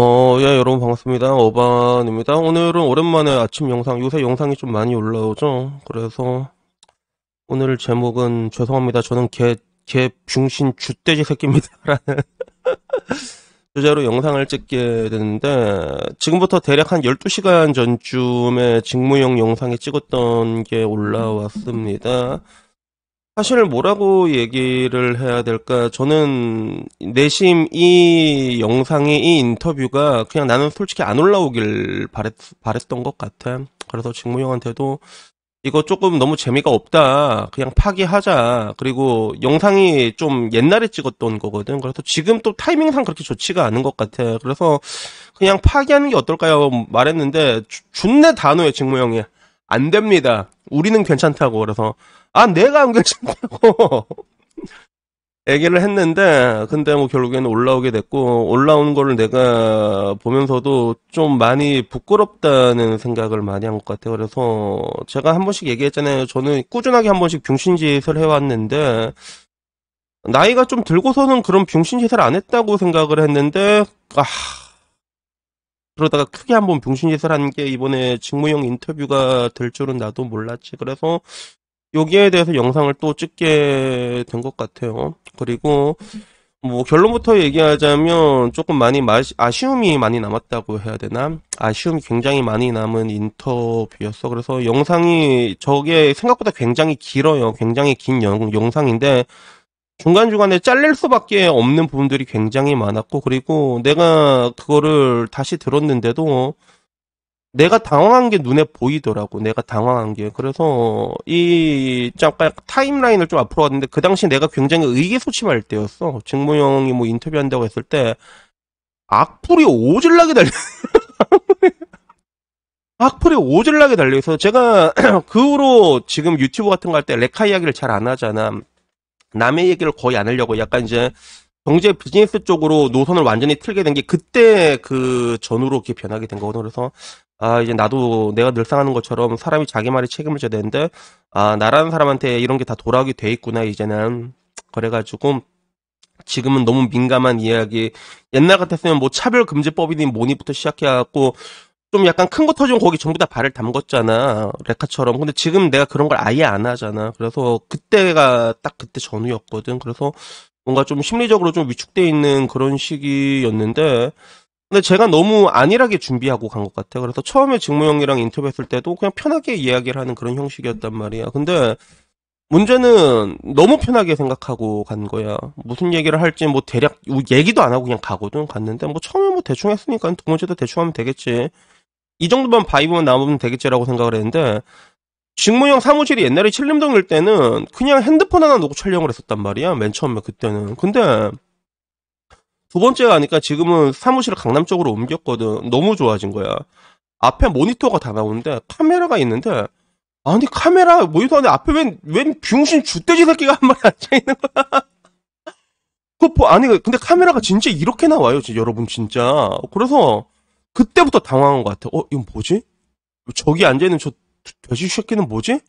어, 예, 여러분 반갑습니다. 어반입니다. 오늘은 오랜만에 아침 영상, 요새 영상이 좀 많이 올라오죠. 그래서 오늘 제목은 죄송합니다. 저는 개, 개 병신 쥐돼지 새끼입니다. 라는 주제로 영상을 찍게 되는데 지금부터 대략 한 12시간 전쯤에 직무용 영상에 찍었던 게 올라왔습니다. 사실 뭐라고 얘기를 해야 될까? 저는 내심 이 영상이 이 인터뷰가 그냥 나는 솔직히 안 올라오길 바랬, 바랬던 것 같아. 그래서 직무형한테도 이거 조금 너무 재미가 없다. 그냥 파기하자. 그리고 영상이 좀 옛날에 찍었던 거거든. 그래서 지금 또 타이밍상 그렇게 좋지가 않은 것 같아. 그래서 그냥 파기하는 게 어떨까요? 말했는데 준내 단호해 직무 형이. 안 됩니다. 우리는 괜찮다고. 그래서 아 내가 안 괜찮다고 얘기를 했는데 근데 뭐 결국에는 올라오게 됐고 올라온 거를 내가 보면서도 좀 많이 부끄럽다는 생각을 많이 한 것 같아요. 그래서 제가 한 번씩 얘기했잖아요. 저는 꾸준하게 한 번씩 병신짓을 해왔는데 나이가 좀 들고서는 그런 병신짓을 안 했다고 생각을 했는데 아 그러다가 크게 한번 병신짓을 한 게 이번에 직무형 인터뷰가 될 줄은 나도 몰랐지. 그래서 여기에 대해서 영상을 또 찍게 된 것 같아요. 그리고 뭐 결론부터 얘기하자면 조금 많이 마시, 아쉬움이 많이 남았다고 해야 되나? 아쉬움이 굉장히 많이 남은 인터뷰였어. 그래서 영상이 저게 생각보다 굉장히 길어요. 굉장히 긴 영, 영상인데 중간중간에 잘릴 수밖에 없는 부분들이 굉장히 많았고 그리고 내가 그거를 다시 들었는데도 내가 당황한 게 눈에 보이더라고. 내가 당황한 게. 그래서 이 잠깐 타임라인을 좀 앞으로 갔는데 그 당시 내가 굉장히 의기소침할 때였어. 직무형이 뭐 인터뷰한다고 했을 때 악플이 오질나게 달려. 악플이 오질나게 달려서 제가 그 후로 지금 유튜브 같은 거 할 때 레카 이야기를 잘 안 하잖아. 남의 얘기를 거의 안 하려고 약간 이제 경제 비즈니스 쪽으로 노선을 완전히 틀게 된 게 그때 그 전후로 이렇게 변하게 된 거거든. 그래서 아, 이제 나도 내가 늘상 하는 것처럼 사람이 자기 말에 책임을 져야 되는데, 아, 나라는 사람한테 이런 게 다 돌아오게 돼 있구나, 이제는. 그래가지고, 지금은 너무 민감한 이야기. 옛날 같았으면 뭐 차별금지법이니 뭐니부터 시작해갖고, 좀 약간 큰 거 터지면 거기 전부 다 발을 담궜잖아. 레카처럼. 근데 지금 내가 그런 걸 아예 안 하잖아. 그래서 그때가 딱 그때 전후였거든. 그래서 뭔가 좀 심리적으로 좀 위축돼 있는 그런 시기였는데, 근데 제가 너무 안일하게 준비하고 간 것 같아요. 그래서 처음에 직무 형이랑 인터뷰했을 때도 그냥 편하게 이야기를 하는 그런 형식이었단 말이야. 근데 문제는 너무 편하게 생각하고 간 거야. 무슨 얘기를 할지 뭐 대략 얘기도 안 하고 그냥 가거든. 갔는데 뭐 처음에 뭐 대충 했으니까 두 번째도 대충 하면 되겠지. 이 정도만 바이브만 나오면 되겠지라고 생각을 했는데 직무형 사무실이 옛날에 칠림동일 때는 그냥 핸드폰 하나 놓고 촬영을 했었단 말이야. 맨 처음에 그때는. 근데 두 번째가 아니까 지금은 사무실을 강남 쪽으로 옮겼거든. 너무 좋아진 거야. 앞에 모니터가 다 나오는데 카메라가 있는데 아니 카메라 모니터인데 앞에 웬, 웬 병신 쥐돼지 새끼가 한 마리 앉아있는 거야. 그 아니 근데 카메라가 진짜 이렇게 나와요. 진짜 여러분 진짜. 그래서 그때부터 당황한 것 같아. 어 이건 뭐지? 저기 앉아있는 저 돼지 새끼는 뭐지?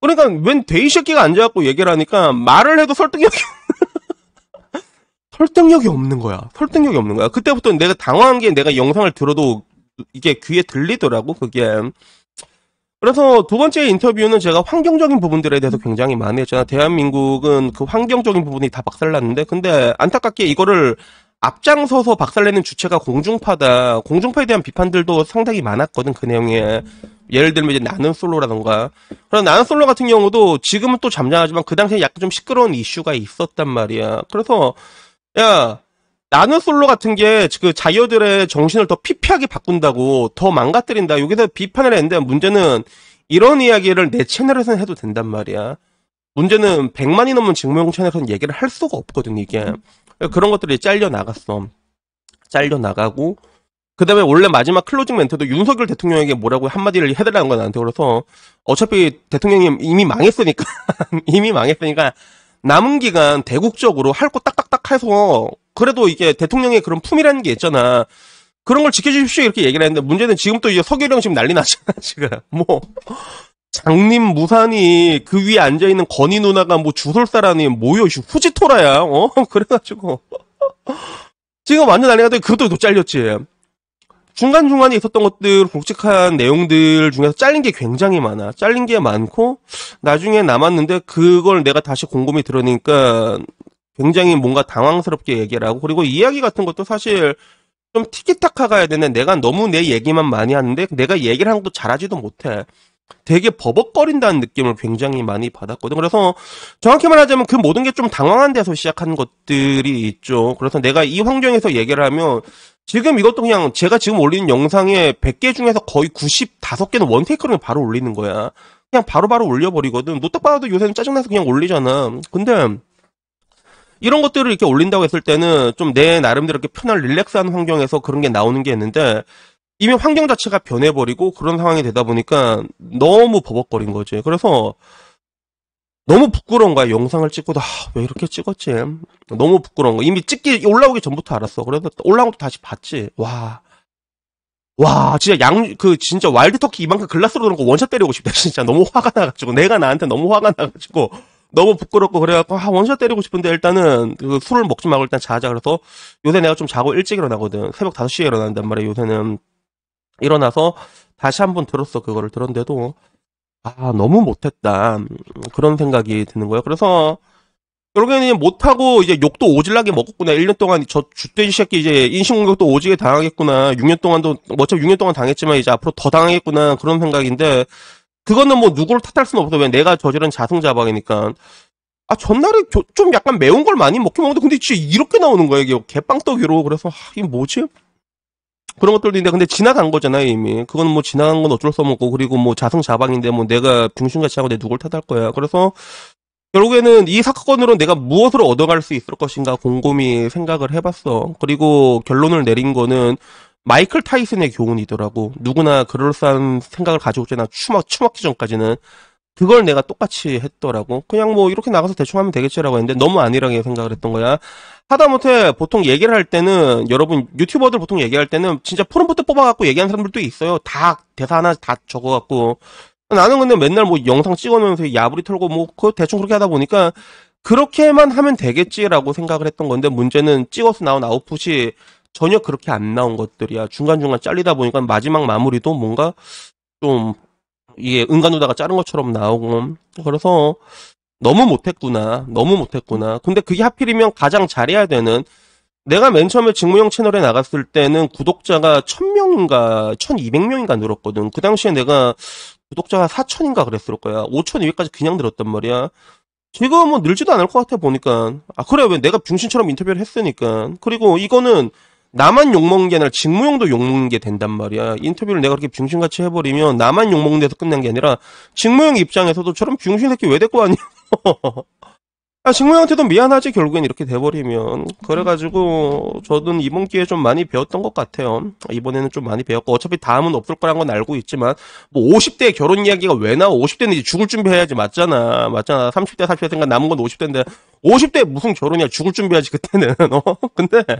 그러니까 웬 돼지 새끼가 앉아갖고 얘기를 하니까 말을 해도 설득력이 설득력이 없는 거야. 설득력이 없는 거야. 그때부터 내가 당황한 게 내가 영상을 들어도 이게 귀에 들리더라고, 그게. 그래서 두 번째 인터뷰는 제가 환경적인 부분들에 대해서 굉장히 많이 했잖아. 대한민국은 그 환경적인 부분이 다 박살났는데, 근데 안타깝게 이거를 앞장서서 박살내는 주체가 공중파다. 공중파에 대한 비판들도 상당히 많았거든, 그 내용에. 예를 들면 이제 나는 솔로라던가. 그럼 나는 솔로 같은 경우도 지금은 또 잠잠하지만 그 당시에 약간 좀 시끄러운 이슈가 있었단 말이야. 그래서 야, 나는 솔로 같은 게 그 자녀들의 정신을 더 피폐하게 바꾼다고 더 망가뜨린다. 여기서 비판을 했는데 문제는 이런 이야기를 내 채널에서는 해도 된단 말이야. 문제는 100만이 넘는 직무용 채널에서는 얘기를 할 수가 없거든, 이게. 그런 것들이 잘려 나갔어. 잘려 나가고, 그 다음에 원래 마지막 클로징 멘트도 윤석열 대통령에게 뭐라고 한마디를 해달라는 거야, 나한테. 그래서 어차피 대통령이 이미 망했으니까, 이미 망했으니까, 남은 기간 대국적으로 할 거 딱딱딱 해서 그래도 이게 대통령의 그런 품이라는 게 있잖아. 그런 걸 지켜주십시오. 이렇게 얘기를 했는데 문제는 지금 또 이제 서계령 지금 난리 났잖아 지금. 뭐 장님 무산이 그 위에 앉아 있는 건희 누나가 뭐 주설사라니 뭐요 후지토라야. 어? 그래가지고. 지금 완전 난리가 돼 그것도 또 잘렸지 중간중간에 있었던 것들 굵직한 내용들 중에서 잘린 게 굉장히 많아 잘린 게 많고 나중에 남았는데 그걸 내가 다시 곰곰이 들으니까 굉장히 뭔가 당황스럽게 얘기를 하고 그리고 이야기 같은 것도 사실 좀 티키타카 가야 되는데 내가 너무 내 얘기만 많이 하는데 내가 얘기를 한 것도 잘하지도 못해 되게 버벅거린다는 느낌을 굉장히 많이 받았거든. 그래서 정확히 말하자면 그 모든 게 좀 당황한 데서 시작한 것들이 있죠. 그래서 내가 이 환경에서 얘기를 하면 지금 이것도 그냥 제가 지금 올리는 영상에 100개 중에서 거의 95개는 원테이크로 바로 올리는 거야. 그냥 바로바로 바로 올려버리거든. 노딱 봐도 요새는 짜증나서 그냥 올리잖아. 근데 이런 것들을 이렇게 올린다고 했을 때는 좀 내 나름대로 이렇게 편한 릴렉스한 환경에서 그런 게 나오는 게 있는데 이미 환경 자체가 변해버리고 그런 상황이 되다 보니까 너무 버벅거린 거지. 그래서 너무 부끄러운 거야. 영상을 찍고도 아, 왜 이렇게 찍었지? 너무 부끄러운 거. 이미 찍기 올라오기 전부터 알았어. 그래서 올라온 것도 다시 봤지. 와. 와, 진짜 양, 그, 진짜 Wild Turkey 이만큼 글라스로 들는 거 원샷 때리고 싶다. 진짜 너무 화가 나가지고. 내가 나한테 너무 화가 나가지고. 너무 부끄럽고 그래갖고, 아, 원샷 때리고 싶은데 일단은, 그 술을 먹지 말고 일단 자자. 그래서 요새 내가 좀 자고 일찍 일어나거든. 새벽 5시에 일어난단 말이야, 요새는. 일어나서 다시 한번 들었어 그거를 들었는데도 아 너무 못했다 그런 생각이 드는 거예요. 그래서 결국에는 못하고 이제 욕도 오질나게 먹었구나. 1년 동안 저 쥐돼지 새끼 이제 인신공격도 오지게 당하겠구나. 6년 동안도 뭐 어차피 6년 동안 당했지만 이제 앞으로 더 당하겠구나 그런 생각인데 그거는 뭐 누구를 탓할 수는 없어. 왜 내가 저지른 자승자박이니까. 아 전날에 좀 약간 매운 걸 많이 먹긴 먹는데 근데 진짜 이렇게 나오는 거야 이게 개빵떡이로 그래서 아, 이게 뭐지? 그런 것들도 있는데 근데 지나간 거잖아요 이미. 그건 뭐 지나간 건 어쩔 수 없고 그리고 뭐 자승자방인데 뭐 내가 병신같이 하고 내 누굴 탓할 거야. 그래서 결국에는 이 사건으로 내가 무엇을 얻어갈 수 있을 것인가 곰곰이 생각을 해봤어. 그리고 결론을 내린 거는 마이클 타이슨의 교훈이더라고. 누구나 그럴싸한 생각을 가지고 있잖아. 추막 추막기 전까지는 그걸 내가 똑같이 했더라고. 그냥 뭐 이렇게 나가서 대충 하면 되겠지라고 했는데 너무 아니라게 생각을 했던 거야. 하다못해 보통 얘기를 할 때는 여러분 유튜버들 보통 얘기할 때는 진짜 프롬프트 뽑아갖고 얘기하는 사람들도 있어요. 다 대사 하나 다 적어갖고 나는 근데 맨날 뭐 영상 찍으면서 야부리 털고 뭐 그 대충 그렇게 하다 보니까 그렇게만 하면 되겠지라고 생각을 했던 건데 문제는 찍어서 나온 아웃풋이 전혀 그렇게 안 나온 것들이야. 중간중간 잘리다 보니까 마지막 마무리도 뭔가 좀 이게 은간누다가 자른 것처럼 나오고 그래서 너무 못했구나 너무 못했구나. 근데 그게 하필이면 가장 잘해야 되는 내가 맨 처음에 직무형 채널에 나갔을 때는 구독자가 1000명인가 1200명인가 늘었거든. 그 당시에 내가 구독자가 4000인가 그랬을 거야. 5200까지 그냥 늘었단 말이야. 지금은 뭐 늘지도 않을 것 같아 보니까. 아 그래 왜 내가 병신처럼 인터뷰를 했으니까. 그리고 이거는 나만 욕먹는 게 아니라 직무용도 욕먹는 게 된단 말이야. 인터뷰를 내가 그렇게 병신같이 해버리면 나만 욕먹는 데서 끝난 게 아니라 직무용 입장에서도 저런 병신 새끼 왜 데리고 왔냐. 아, 직무형한테도 미안하지 결국엔 이렇게 돼버리면. 그래가지고 저는 이번 기회에 좀 많이 배웠던 것 같아요. 이번에는 좀 많이 배웠고 어차피 다음은 없을 거란 건 알고 있지만 뭐 50대 결혼 이야기가 왜 나와? 50대는 이제 죽을 준비해야지 맞잖아. 맞잖아. 30대 40대 생각 남은 건 50대인데 50대 무슨 결혼이야? 죽을 준비해야지 그때는. 어? 근데 아,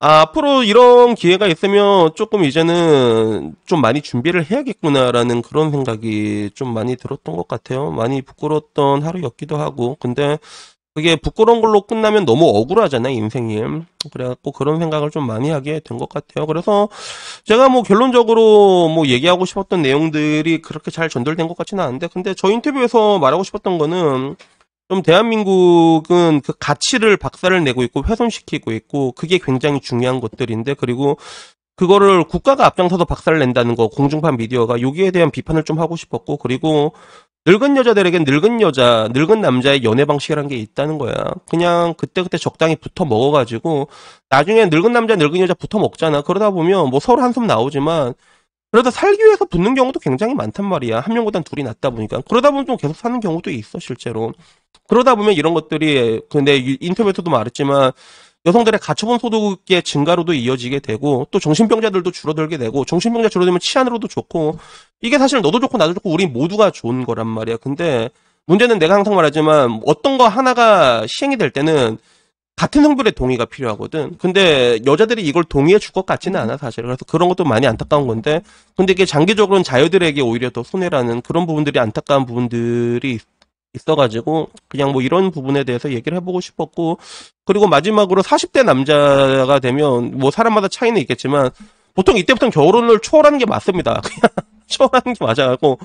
앞으로 이런 기회가 있으면 조금 이제는 좀 많이 준비를 해야겠구나라는 그런 생각이 좀 많이 들었던 것 같아요. 많이 부끄러웠던 하루였기도 하고. 근데 그게 부끄러운 걸로 끝나면 너무 억울하잖아요, 인생이. 그래갖고 그런 생각을 좀 많이 하게 된 것 같아요. 그래서 제가 뭐 결론적으로 뭐 얘기하고 싶었던 내용들이 그렇게 잘 전달된 것 같지는 않은데, 근데 저 인터뷰에서 말하고 싶었던 거는 좀 대한민국은 그 가치를 박살을 내고 있고 훼손시키고 있고 그게 굉장히 중요한 것들인데 그리고 그거를 국가가 앞장서서 박살을 낸다는 거 공중파 미디어가 여기에 대한 비판을 좀 하고 싶었고 그리고 늙은 여자들에겐 늙은 여자, 늙은 남자의 연애 방식이라는 게 있다는 거야. 그냥 그때그때 적당히 붙어 먹어가지고 나중에 늙은 남자, 늙은 여자 붙어 먹잖아. 그러다 보면 뭐 서로 한숨 나오지만 그러다 살기 위해서 붙는 경우도 굉장히 많단 말이야. 한 명보단 둘이 낫다 보니까. 그러다 보면 좀 계속 사는 경우도 있어, 실제로. 그러다 보면 이런 것들이 근데 인터뷰에서도 말했지만 여성들의 가처분 소득의 증가로도 이어지게 되고 또 정신병자들도 줄어들게 되고 정신병자 줄어들면 치안으로도 좋고 이게 사실 너도 좋고 나도 좋고 우리 모두가 좋은 거란 말이야. 근데 문제는 내가 항상 말하지만 어떤 거 하나가 시행이 될 때는 같은 성별의 동의가 필요하거든. 근데 여자들이 이걸 동의해 줄 것 같지는 않아 사실. 그래서 그런 것도 많이 안타까운 건데, 근데 이게 장기적으로는 자유들에게 오히려 더 손해라는 그런 부분들이 안타까운 부분들이 있- 있어가지고 그냥 뭐 이런 부분에 대해서 얘기를 해보고 싶었고, 그리고 마지막으로 40대 남자가 되면 뭐 사람마다 차이는 있겠지만 보통 이때부터는 결혼을 초월하는 게 맞습니다. 그냥 초월하는 게 맞아갖고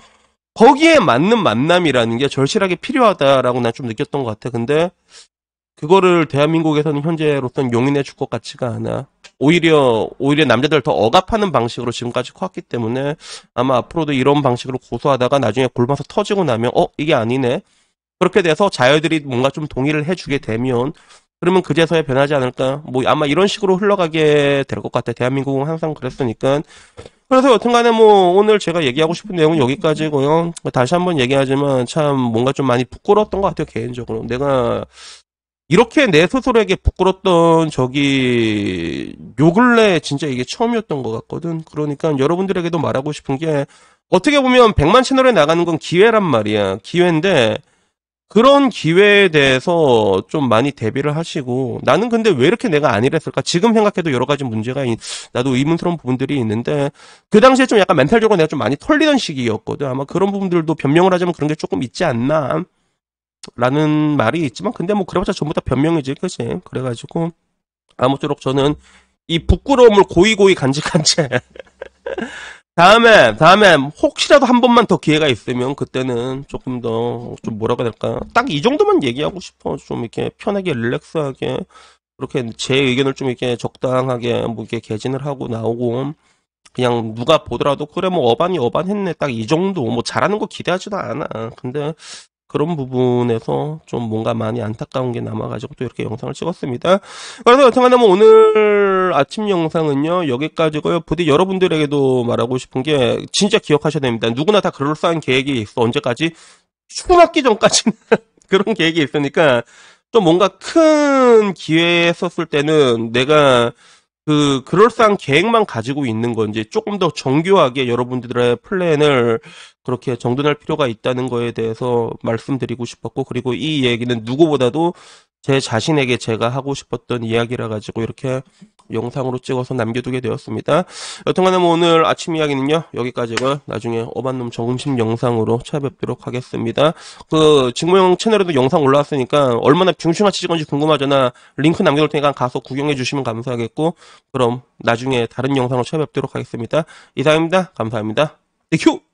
거기에 맞는 만남이라는 게 절실하게 필요하다라고 난 좀 느꼈던 것 같아. 근데 그거를 대한민국에서는 현재로서는 용인해 줄 것 같지가 않아. 오히려 오히려 남자들 더 억압하는 방식으로 지금까지 커왔기 때문에 아마 앞으로도 이런 방식으로 고소하다가 나중에 골마서 터지고 나면 어 이게 아니네. 그렇게 돼서 자녀들이 뭔가 좀 동의를 해주게 되면 그러면 그제서야 변하지 않을까? 뭐 아마 이런 식으로 흘러가게 될 것 같아 대한민국은 항상 그랬으니까. 그래서 여튼간에 뭐 오늘 제가 얘기하고 싶은 내용은 여기까지고요. 다시 한번 얘기하지만 참 뭔가 좀 많이 부끄러웠던 것 같아요 개인적으로. 내가 이렇게 내 스스로에게 부끄럽던 저기 요 근래 진짜 이게 처음이었던 것 같거든. 그러니까 여러분들에게도 말하고 싶은 게 어떻게 보면 100만 채널에 나가는 건 기회란 말이야. 기회인데 그런 기회에 대해서 좀 많이 대비를 하시고 나는 근데 왜 이렇게 내가 안 이랬을까? 지금 생각해도 여러 가지 문제가 있- 나도 의문스러운 부분들이 있는데 그 당시에 좀 약간 멘탈적으로 내가 좀 많이 털리던 시기였거든. 아마 그런 부분들도 변명을 하자면 그런 게 조금 있지 않나. 라는 말이 있지만 근데 뭐 그래봤자 전부 다 변명이지 그치 그래가지고 아무쪼록 저는 이 부끄러움을 고이고이 간직한 채 다음에 다음에 혹시라도 한 번만 더 기회가 있으면 그때는 조금 더 좀 뭐라고 해야 될까? 딱 이 정도만 얘기하고 싶어. 좀 이렇게 편하게 릴렉스하게 그렇게 제 의견을 좀 이렇게 적당하게 뭐 이렇게 개진을 하고 나오고 그냥 누가 보더라도 그래 뭐 어반이 어반했네. 딱 이 정도. 뭐 잘하는 거 기대하지도 않아. 근데 그런 부분에서 좀 뭔가 많이 안타까운 게 남아가지고 또 이렇게 영상을 찍었습니다. 그래서 여튼간에 뭐 오늘 아침 영상은요 여기까지고요. 부디 여러분들에게도 말하고 싶은 게 진짜 기억하셔야 됩니다. 누구나 다 그럴싸한 계획이 있어 언제까지 초등학기 전까지는 그런 계획이 있으니까 좀 뭔가 큰 기회 에 썼을 때는 내가 그 그럴싸한 계획만 가지고 있는 건지 조금 더 정교하게 여러분들의 플랜을 그렇게 정돈할 필요가 있다는 거에 대해서 말씀드리고 싶었고 그리고 이 얘기는 누구보다도 제 자신에게 제가 하고 싶었던 이야기라 가지고 이렇게 영상으로 찍어서 남겨두게 되었습니다. 여튼간에 뭐 오늘 아침 이야기는요 여기까지고요. 나중에 어반놈 정음심 영상으로 찾아뵙도록 하겠습니다. 그 직무형 채널에도 영상 올라왔으니까 얼마나 빙신같이 찍은지 궁금하잖아. 링크 남겨둘 테니까 가서 구경해 주시면 감사하겠고 그럼 나중에 다른 영상으로 찾아뵙도록 하겠습니다. 이상입니다. 감사합니다. Thank you!